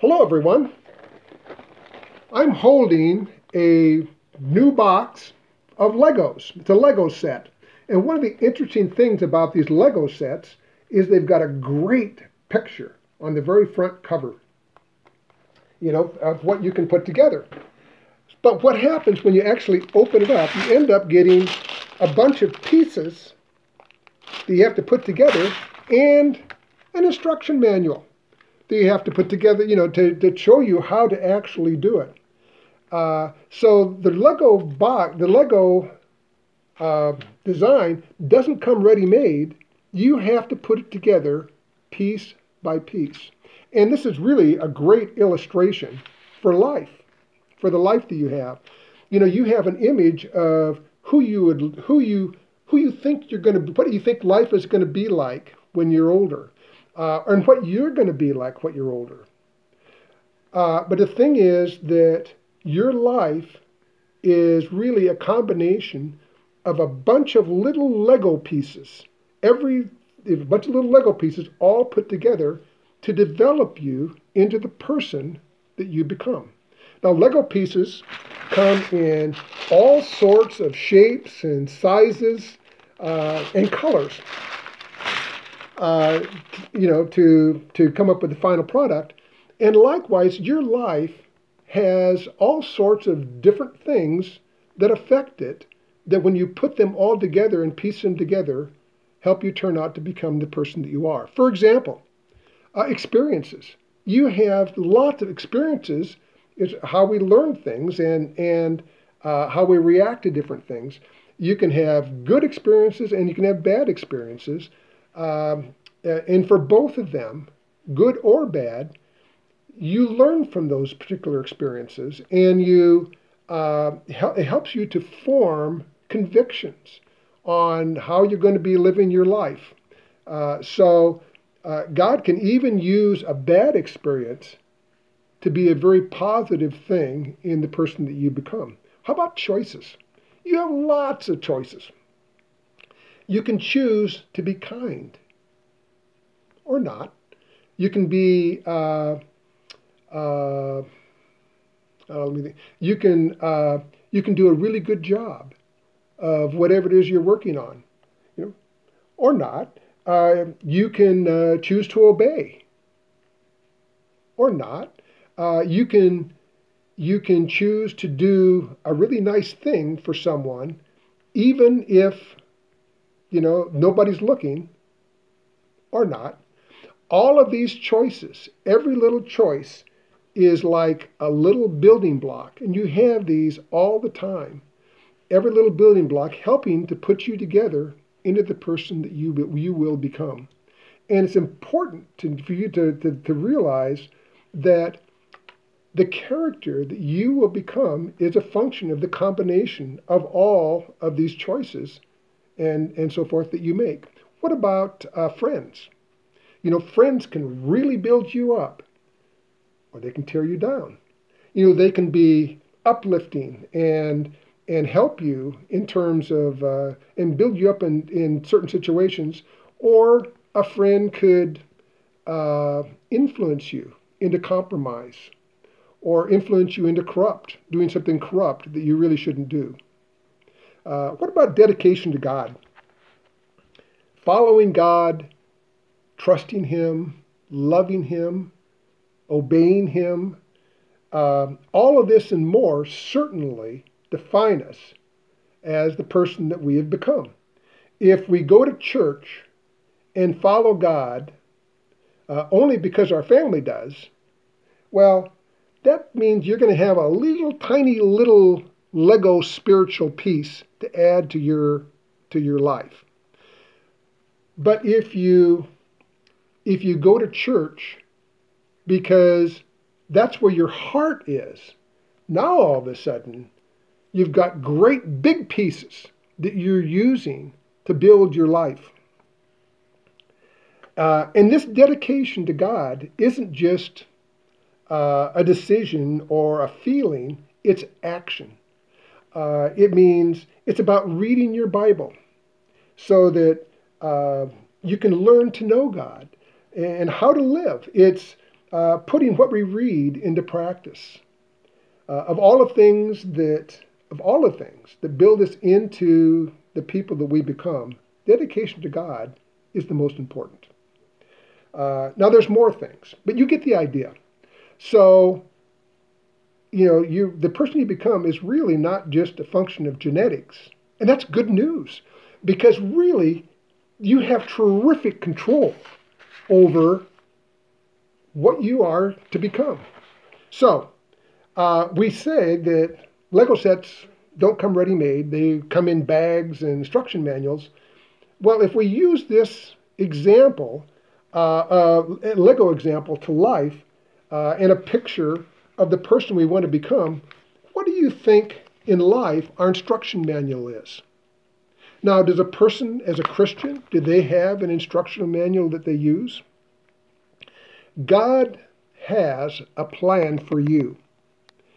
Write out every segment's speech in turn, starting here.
Hello, everyone. I'm holding a new box of Legos. It's a Lego set. And one of the interesting things about these Lego sets is they've got a great picture on the very front cover, you know, of what you can put together. But what happens when you actually open it up, you end up getting a bunch of pieces that you have to put together and an instruction manual that you have to put together, you know, to, to show you how to actually do it. Uh, so the Lego box, the Lego uh, design doesn't come ready-made. You have to put it together piece by piece. And this is really a great illustration for life, for the life that you have. You know, you have an image of who you would, who you, who you think you're going to, what do you think life is going to be like when you're older, uh, and what you're going to be like when you're older. Uh, but the thing is that your life is really a combination of a bunch of little Lego pieces. Every a bunch of little Lego pieces all put together to develop you into the person that you become. Now, Lego pieces come in all sorts of shapes and sizes uh, and colors. Uh, you know, to to come up with the final product. And likewise, your life has all sorts of different things that affect it. That when you put them all together and piece them together, help you turn out to become the person that you are. For example, uh, experiences. You have lots of experiences. Is how we learn things and and uh, how we react to different things. You can have good experiences and you can have bad experiences. Um, uh, and for both of them, good or bad, you learn from those particular experiences and you uh, it helps you to form convictions on how you're going to be living your life. Uh, so uh, God can even use a bad experience to be a very positive thing in the person that you become. How about choices? You have lots of choices. You can choose to be kind or not. You can be, uh, uh, uh, you can uh, you can do a really good job of whatever it is you're working on, you know, or not. Uh, you can uh, choose to obey, or not. You can you can choose to do a really nice thing for someone, even if you know nobody's looking, or not. All of these choices, every little choice, is like a little building block, and you have these all the time. Every little building block helping to put you together into the person that you, you will become. And it's important to, for you to, to, to realize that the character that you will become is a function of the combination of all of these choices and, and so forth that you make. What about uh, friends? You know, friends can really build you up or they can tear you down. You know, they can be uplifting and and help you in terms of uh, and build you up in, in certain situations, or a friend could uh, influence you into compromise or influence you into corrupt, doing something corrupt that you really shouldn't do. Uh, what about dedication to God? Following God, trusting Him, loving Him, obeying Him. Uh, all of this and more certainly define us as the person that we have become. If we go to church and follow God uh, only because our family does, well, that means you're going to have a little tiny little Lego spiritual piece to add to your to your life. But if you if you go to church because that's where your heart is, now all of a sudden you've got great big pieces that you're using to build your life. Uh, and this dedication to God isn't just uh, a decision or a feeling, it's action. Uh, it means it's about reading your Bible so that uh, you can learn to know God and how to live. It's uh, putting what we read into practice. Uh, of all the things that, of all the things that build us into the people that we become, dedication to God is the most important. Uh, now, there's more things, but you get the idea. So, you know, you the person you become is really not just a function of genetics, and that's good news, because really, you have terrific control over what you are to become. So, uh, we say that Lego sets don't come ready made, they come in bags and instruction manuals. Well, if we use this example, uh, uh, Lego example to life, uh, and a picture of the person we want to become, what do you think in life our instruction manual is? Now, does a person, as a Christian, do they have an instructional manual that they use? God has a plan for you.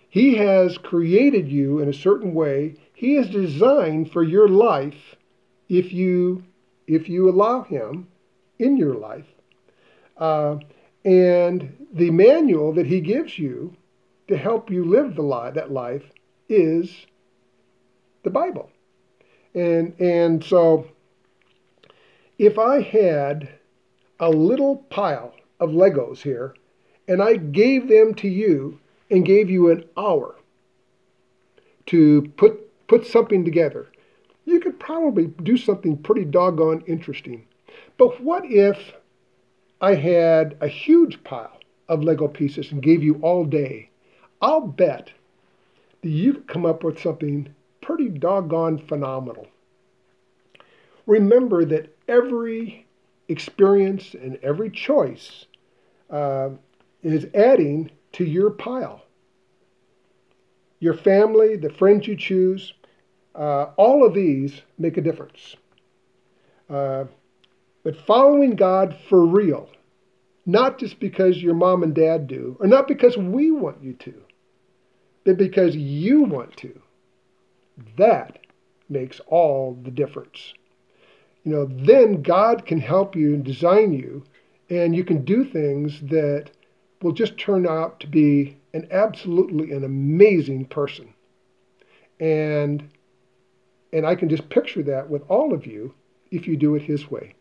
He has created you in a certain way. He is designed for your life if you if you allow him in your life. Uh, and the manual that he gives you to help you live the life, that life is the Bible. And and so if I had a little pile of Legos here and I gave them to you and gave you an hour to put put something together, you could probably do something pretty doggone interesting. But what if I had a huge pile of Lego pieces and gave you all day? I'll bet that you could come up with something pretty doggone phenomenal. Remember that every experience and every choice uh, is adding to your pile. Your family, the friends you choose, uh, all of these make a difference. Uh, but following God for real, not just because your mom and dad do, or not because we want you to, but because you want to, that makes all the difference. You know, then God can help you and design you, and you can do things that will just turn out to be an absolutely an amazing person. And and I can just picture that with all of you if you do it his way.